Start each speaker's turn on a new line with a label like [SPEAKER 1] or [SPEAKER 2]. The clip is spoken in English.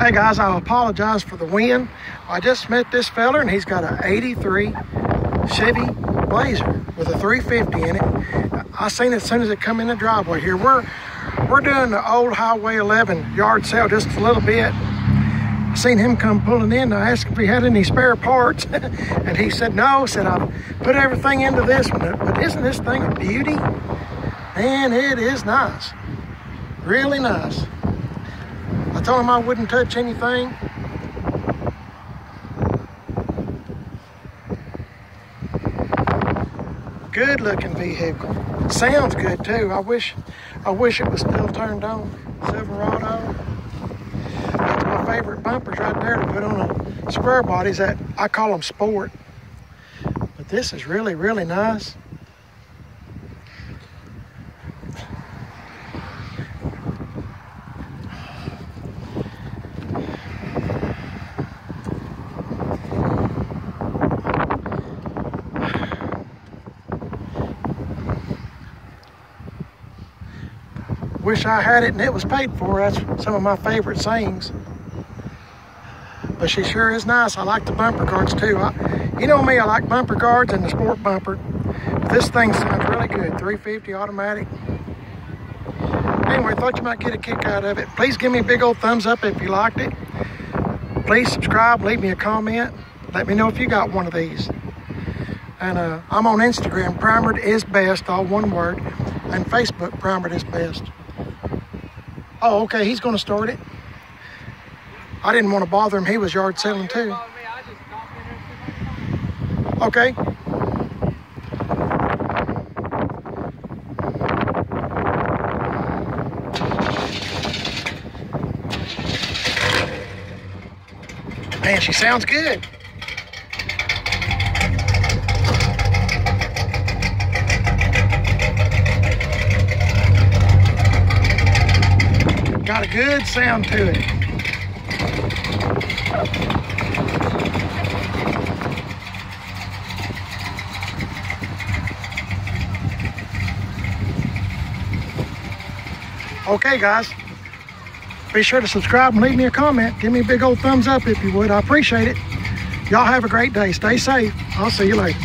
[SPEAKER 1] Hey guys, I apologize for the wind. I just met this feller and he's got an 83 Chevy Blazer with a 350 in it. I seen it as soon as it come in the driveway here. We're we're doing the old Highway 11 yard sale just a little bit. I seen him come pulling in. I asked if he had any spare parts, and he said no. Said I've put everything into this one, but isn't this thing a beauty? Man, it is nice, really nice. I told him I wouldn't touch anything. Good looking vehicle. Sounds good too. I wish I wish it was still turned on. Silverado. That's my favorite bumpers right there to put on a square bodies that I call them sport. But this is really, really nice. Wish I had it and it was paid for. That's some of my favorite sayings. But she sure is nice. I like the bumper guards too. I, you know me, I like bumper guards and the sport bumper. This thing sounds really good. 350 automatic. Anyway, I thought you might get a kick out of it. Please give me a big old thumbs up if you liked it. Please subscribe, leave me a comment. Let me know if you got one of these. And uh, I'm on Instagram, Primered is best, all one word. And Facebook, Primered is best. Oh, okay, he's gonna start it. I didn't want to bother him. He was yard selling too. Okay. Man, she sounds good. Got a good sound to it. Okay, guys. Be sure to subscribe and leave me a comment. Give me a big old thumbs up if you would. I appreciate it. Y'all have a great day. Stay safe. I'll see you later.